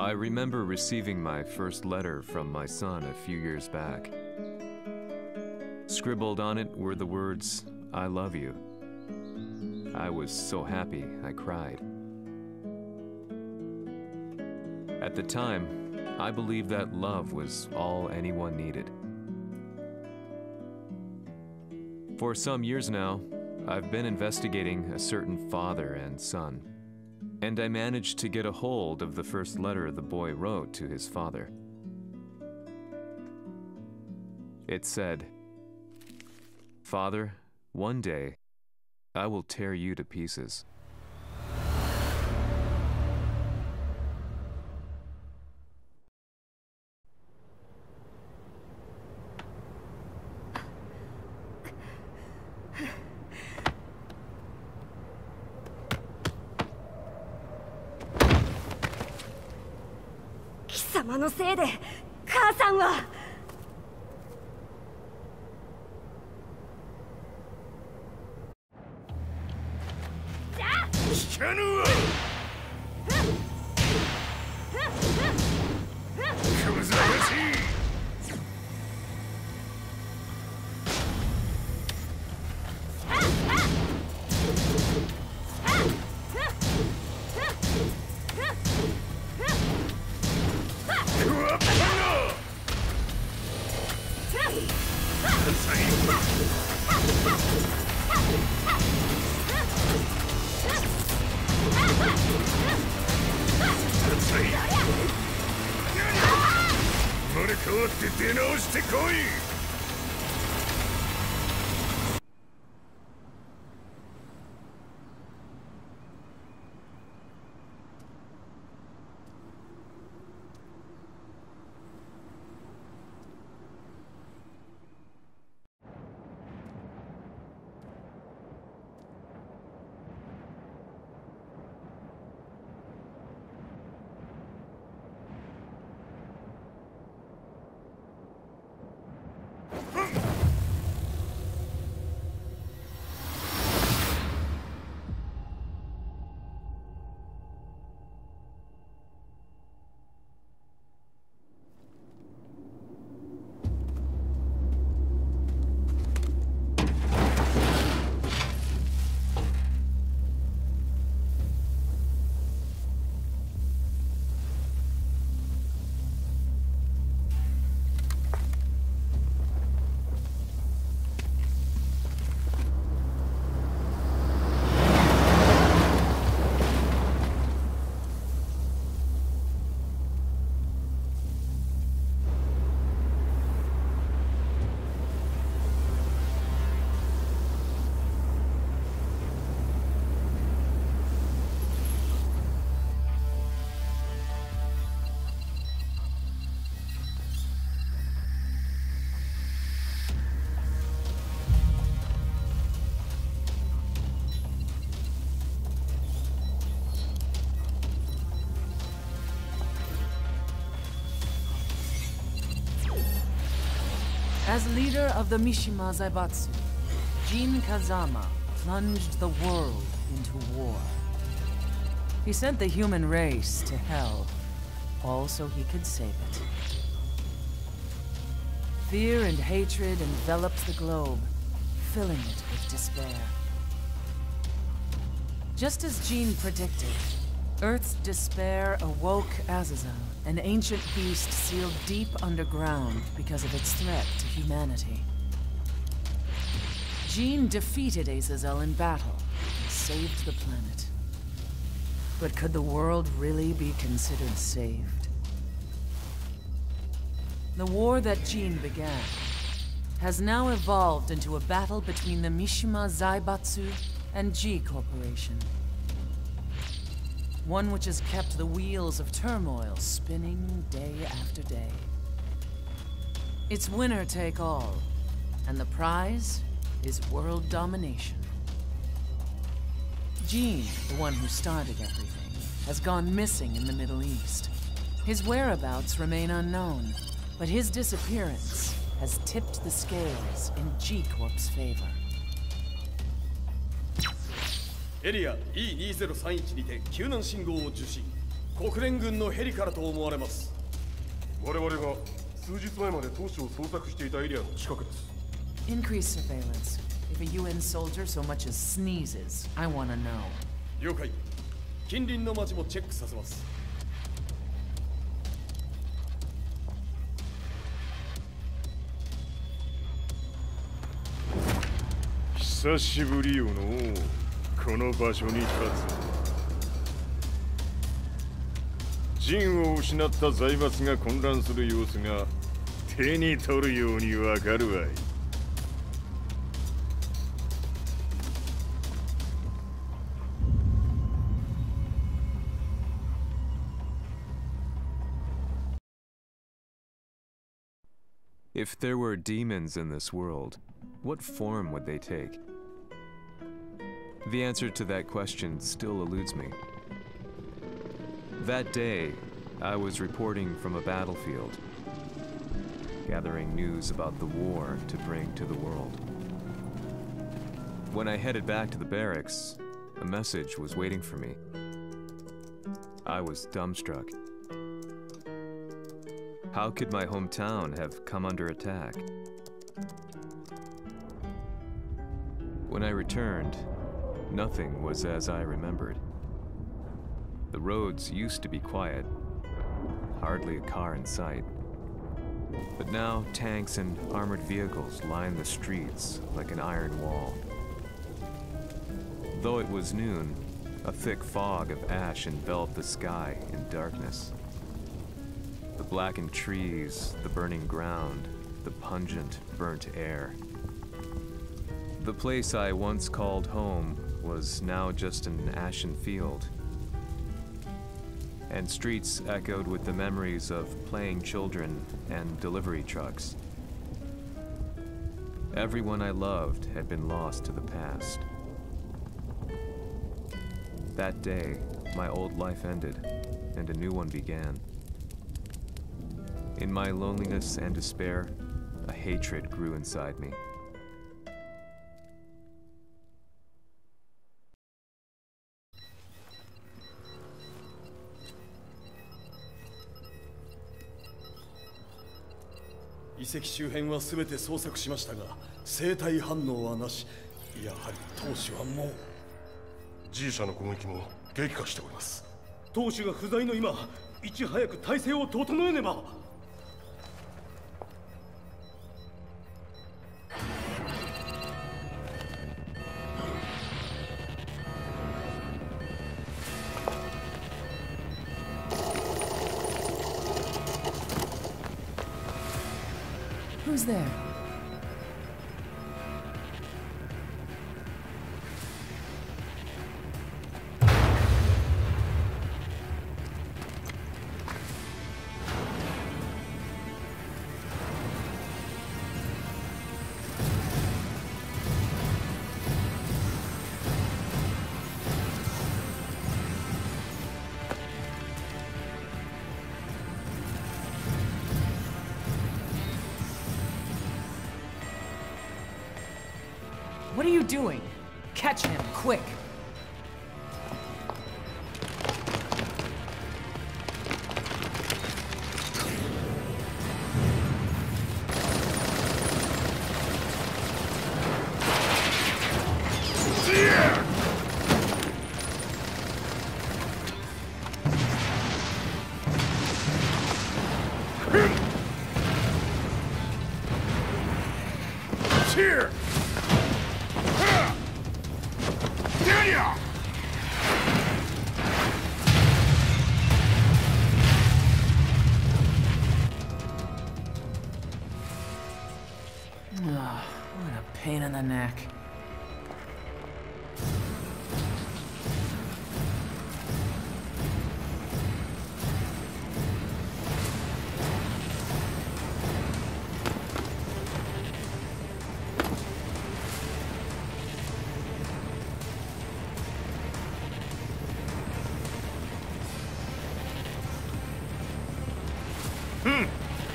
I remember receiving my first letter from my son a few years back. Scribbled on it were the words, I love you. I was so happy I cried. At the time, I believed that love was all anyone needed. For some years now, I've been investigating a certain father and son, and I managed to get a hold of the first letter the boy wrote to his father. It said, Father, one day I will tear you to pieces. 様のせいで母さんは。As leader of the Mishima Zaibatsu, Jin Kazama plunged the world into war. He sent the human race to hell, all so he could save it. Fear and hatred enveloped the globe, filling it with despair. Just as Jin predicted, Earth's despair awoke Azazel, an ancient beast sealed deep underground because of its threat to humanity. Jin defeated Azazel in battle and saved the planet. But could the world really be considered saved? The war that Jin began has now evolved into a battle between the Mishima Zaibatsu and G Corporation. One which has kept the wheels of turmoil spinning day after day. It's winner take all, and the prize is world domination. Jin, the one who started everything, has gone missing in the Middle East. His whereabouts remain unknown, but his disappearance has tipped the scales in G-Corp's favor. エリア E2031 にて救難信号を受信。国連軍のヘリからと思われます。我々が数日前まで当初を捜索していたエリアの近くです。Increase surveillance. If a UN soldier so much as sneezes, I want to know. 了解。近隣の町もチェックさせます。久しぶりよのこの場所に立つ陣を失った財閥が混乱する様子が手に取るようにわかるわい If there were demons in this world, what form would they take? The answer to that question still eludes me. That day, I was reporting from a battlefield, gathering news about the war to bring to the world. When I headed back to the barracks, a message was waiting for me. I was dumbstruck. How could my hometown have come under attack? When I returned, nothing was as I remembered. The roads used to be quiet, hardly a car in sight. But now tanks and armored vehicles line the streets like an iron wall. Though it was noon, a thick fog of ash enveloped the sky in darkness. The blackened trees, the burning ground, the pungent, burnt air. The place I once called home was now just an ashen field. And streets echoed with the memories of playing children and delivery trucks. Everyone I loved had been lost to the past. That day, my old life ended, and a new one began. In my loneliness and despair, a hatred grew inside me. 跡周辺は全て捜索しましたが生体反応はなし。やはり当主はもう。G 社の攻撃も激化しております。当主が不在の今いち早く体制を整えねば Who's there? Doing? Catch him, quick! pain in the neck. Hmm,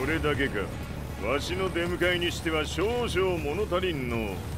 これだけか わしの出迎えにしては少々物足りんのう。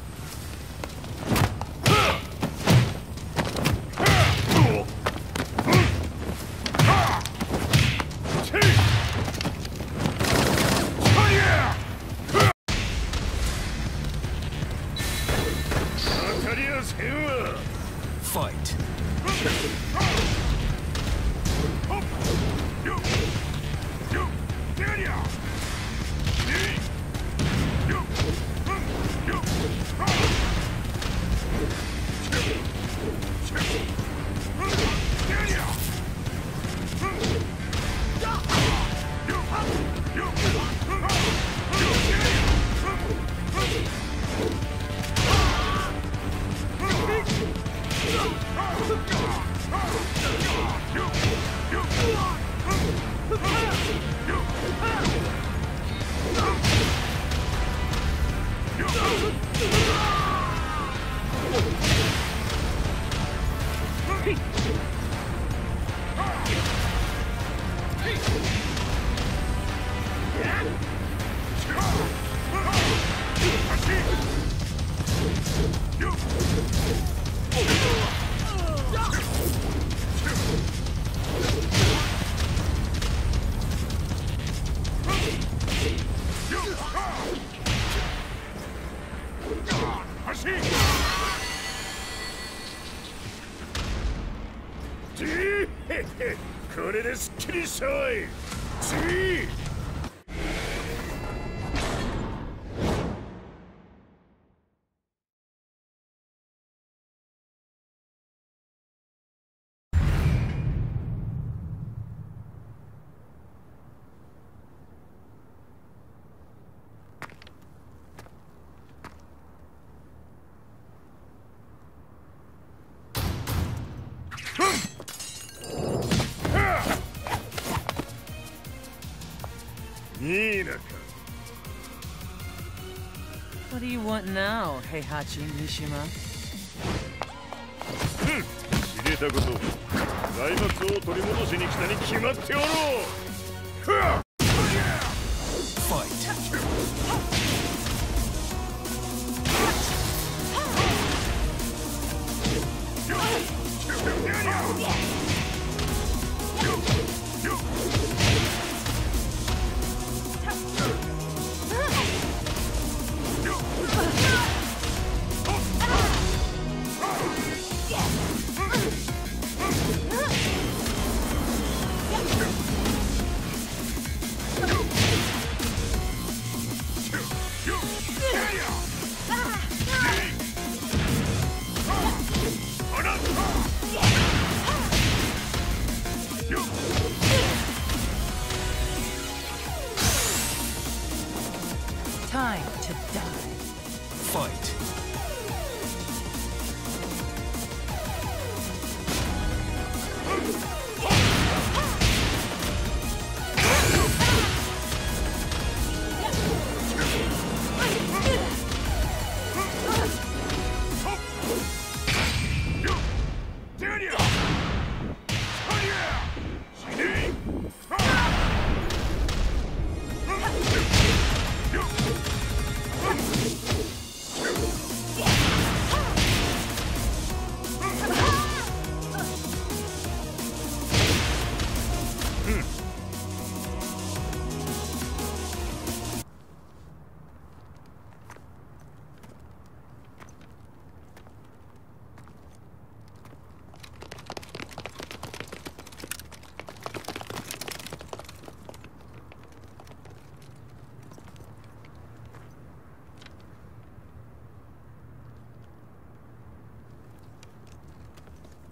でおヘイハチ三島うん知れたこと財閥を取り戻しに来たに決まっておろう Time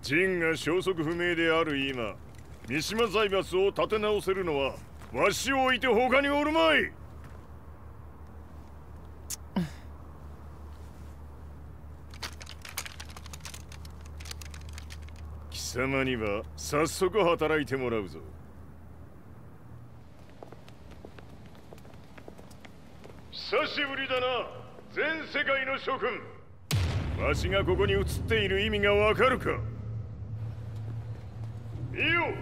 陣が消息不明である今。三島財閥を立て直せるのはわしを置いて他におるまい。貴様には早速働いてもらうぞ。久しぶりだな全世界の諸君。わしがここに映っている意味がわかるか。いいよ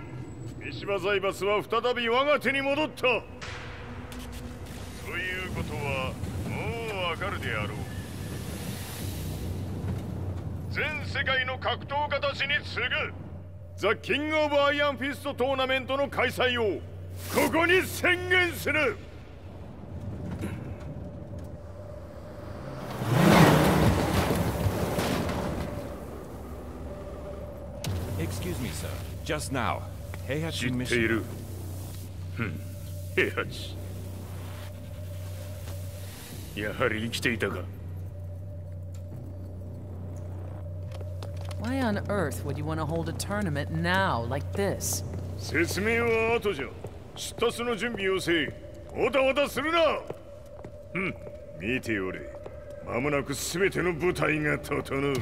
三島財閥は再び我が手に戻った。ということはもうわかるであろう。全世界の格闘家たちに次ぐ。ザ・キング・オブ・アイアンフィストトーナメントの開催をここに宣言する。Excuse me, sir. Just now, 知八っている。ふん。平八。やはり生きていたか。Why on earth would you want to hold a tournament now, like this? 説明は後じゃ。出立の準備をせい。おたわたするな。うん。見ておれ。間もなく全ての部隊が整う